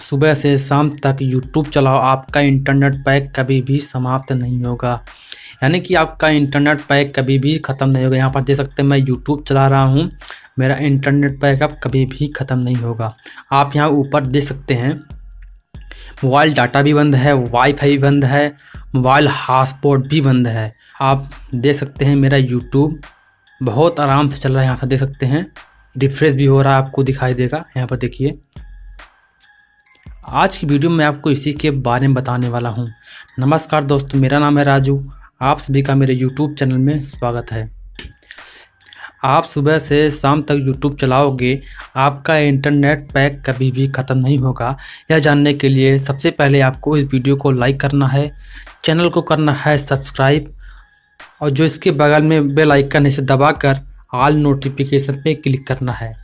सुबह से शाम तक यूट्यूब चलाओ, आपका इंटरनेट पैक कभी भी समाप्त नहीं होगा। यानी कि आपका इंटरनेट पैक कभी भी ख़त्म नहीं होगा। यहाँ पर देख सकते हैं, मैं यूट्यूब चला रहा हूँ, मेरा इंटरनेट पैक अब कभी भी ख़त्म नहीं होगा। आप यहाँ ऊपर देख सकते हैं मोबाइल डाटा भी बंद है वाईफाई बंद है मोबाइल हॉटस्पॉट भी बंद है। आप देख सकते हैं, मेरा यूट्यूब बहुत आराम से चल रहा है। यहाँ पर देख सकते हैं रिफ्रेश भी हो रहा है, आपको दिखाई देगा। यहाँ पर देखिए। आज की वीडियो में आपको इसी के बारे में बताने वाला हूँ। नमस्कार दोस्तों, मेरा नाम है राजू। आप सभी का मेरे यूट्यूब चैनल में स्वागत है। आप सुबह से शाम तक यूट्यूब चलाओगे, आपका इंटरनेट पैक कभी भी ख़त्म नहीं होगा। यह जानने के लिए सबसे पहले आपको इस वीडियो को लाइक करना है, चैनल को करना है सब्सक्राइब और जो इसके बगल में बेल आइकन इसे दबाकर ऑल नोटिफिकेशन पे क्लिक करना है।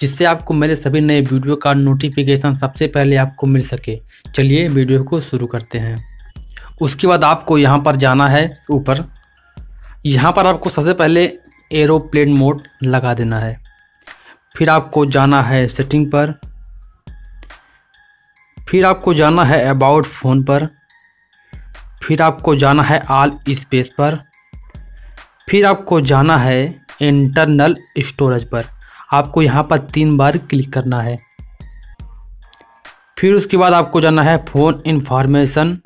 जिससे आपको मेरे सभी नए वीडियो का नोटिफिकेशन सबसे पहले आपको मिल सके। चलिए वीडियो को शुरू करते हैं। उसके बाद आपको यहाँ पर जाना है ऊपर। यहाँ पर आपको सबसे पहले एरोप्लेन मोड लगा देना है। फिर आपको जाना है सेटिंग पर। फिर आपको जाना है अबाउट फ़ोन पर। फिर आपको जाना है आल स्पेस पर। फिर आपको जाना है इंटरनल स्टोरेज पर। आपको यहाँ पर तीन बार क्लिक करना है। फिर उसके बाद आपको जाना है फ़ोन इन्फॉर्मेशन,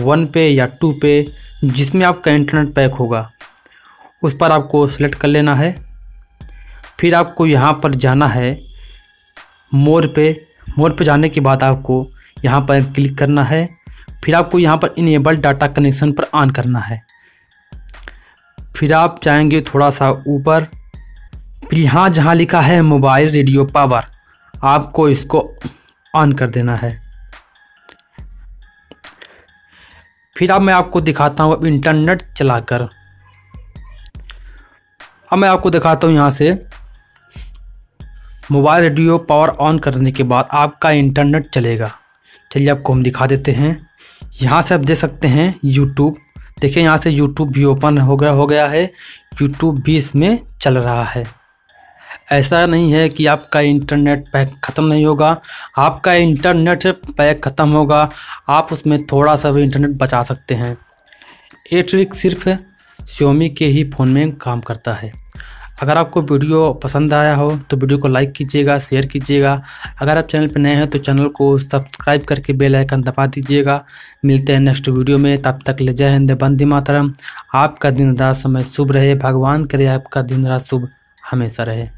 वन पे या टू पे, जिसमें आपका इंटरनेट पैक होगा। उस पर आपको सेलेक्ट कर लेना है। फिर आपको यहाँ पर जाना है मोर पे। मोर पे जाने के बाद आपको यहाँ पर क्लिक करना है। फिर आपको यहाँ पर इनेबल डाटा कनेक्शन पर ऑन करना है। फिर आप जाएँगे थोड़ा सा ऊपर। फिर यहाँ जहाँ लिखा है मोबाइल रेडियो पावर, आपको इसको ऑन कर देना है। फिर अब मैं आपको दिखाता हूँ अब इंटरनेट चलाकर। अब मैं आपको दिखाता हूँ यहाँ से। मोबाइल रेडियो पावर ऑन करने के बाद आपका इंटरनेट चलेगा। चलिए आपको हम दिखा देते हैं। यहाँ से आप देख सकते हैं यूट्यूब देखिए यहाँ से यूट्यूब भी ओपन हो गया हो गया है। यूट्यूब भी इसमें चल रहा है। ऐसा नहीं है कि आपका इंटरनेट पैक ख़त्म नहीं होगा, आपका इंटरनेट पैक ख़त्म होगा, आप उसमें थोड़ा सा भी इंटरनेट बचा सकते हैं। ये ट्रिक सिर्फ़ श्योमी के ही फ़ोन में काम करता है। अगर आपको वीडियो पसंद आया हो तो वीडियो को लाइक कीजिएगा, शेयर कीजिएगा। अगर आप चैनल पर नए हैं तो चैनल को सब्सक्राइब करके बेल आइकन दबा दीजिएगा। मिलते हैं नेक्स्ट वीडियो में। तब तक ले जय हिंद बंदी मातरम। आपका दिन रात समय शुभ रहे। भगवान करे आपका दिन रात शुभ। हमेशा रहे।